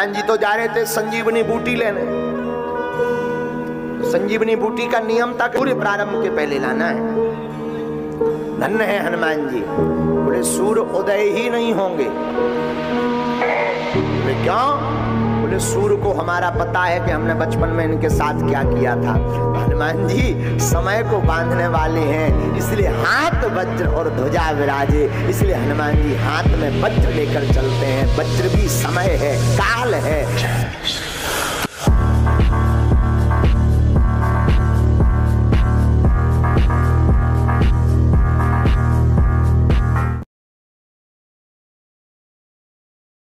जी तो जा रहे थे संजीवनी बूटी लेने। संजीवनी बूटी का नियम था पूरे प्रारंभ के पहले लाना है। धन है हनुमान जी। बोले सूर्य उदय ही नहीं होंगे। बोले, क्यों? बोले सूर्य को हमारा पता है कि हमने बचपन में इनके साथ क्या किया था। हनुमान जी, समय को बांधने वाले हैं, इसलिए हाथ वज्र और ध्वजा विराजे। इसलिए हनुमान जी हाथ में वज्र लेकर चलते हैं। वज्र भी समय है, काल है।